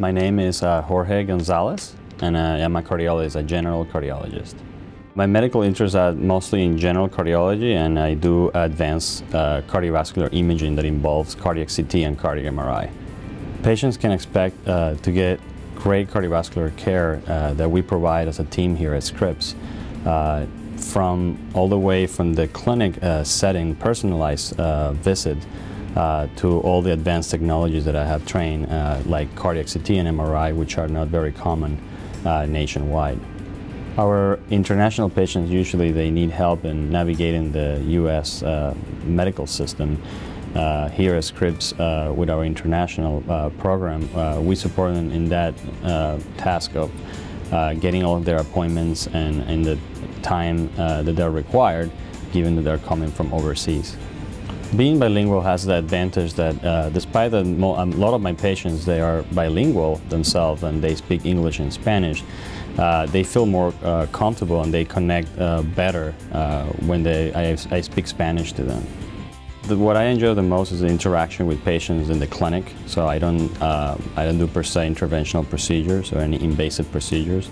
My name is uh, Jorge Gonzalez, and uh, I'm a cardiologist, a general cardiologist. My medical interests are mostly in general cardiology, and I do advanced uh, cardiovascular imaging that involves cardiac CT and cardiac MRI. Patients can expect uh, to get great cardiovascular care uh, that we provide as a team here at Scripps. Uh, from all the way from the clinic setting, personalized visit, to all the advanced technologies that I have trained, uh, like cardiac CT and MRI, which are not very common uh, nationwide. Our international patients usually they need help in navigating the U.S. Uh, medical system. Uh, here at Scripps, uh, with our international program, we support them in that task of getting all of their appointments and in the time that they're required, given that they're coming from overseas. Being bilingual has the advantage that uh, despite that a lot of my patients, they are bilingual themselves and they speak English and Spanish, uh, they feel more uh, comfortable and they connect uh, better uh, when they, I, I, speak Spanish to them. The, what I enjoy the most is the interaction with patients in the clinic. So I don't, uh, I don't do per se interventional procedures or any invasive procedures.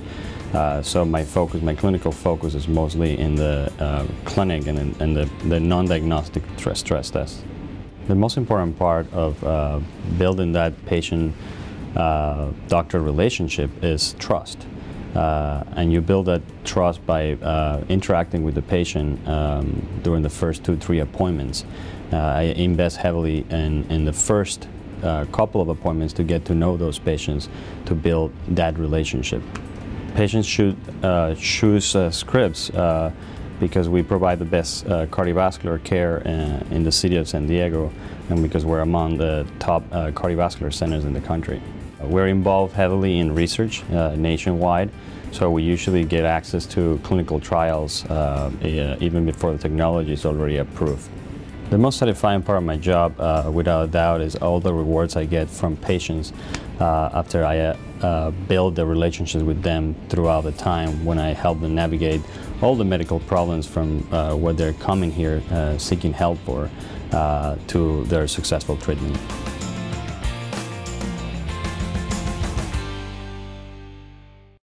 Uh, so my focus, my clinical focus is mostly in the uh, clinic and, in, and the, the non-diagnostic stress, test. The most important part of uh, building that patient-doctor uh, relationship is trust. Uh, and you build that trust by interacting with the patient um, during the first two, three appointments. I invest heavily in, in the first couple of appointments to get to know those patients to build that relationship patients should uh, choose uh, Scripps uh, because we provide the best uh, cardiovascular care in, in, the city of San Diego and because we're among the top uh, cardiovascular centers in the country. We're involved heavily in research uh, nationwide, so we usually get access to clinical trials even before the technology is already approved. The most satisfying part of my job, uh, without a doubt, is all the rewards I get from patients uh, after I uh, uh, build the relationships with them throughout the time when I help them navigate all the medical problems from uh, what they're coming here uh, seeking help for to their successful treatment.